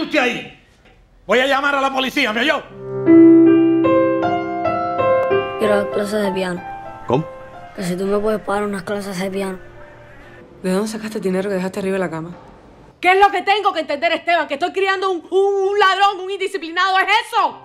usted ahí? Voy a llamar a la policía, ¿me oyó? Quiero dar clases de piano. ¿Cómo? Que si tú me puedes pagar unas clases de piano. ¿De dónde sacaste el dinero que dejaste arriba de la cama? ¿Qué es lo que tengo que entender, Esteban? ¿Que estoy criando un, un- un ladrón, un indisciplinado? ¿Es eso?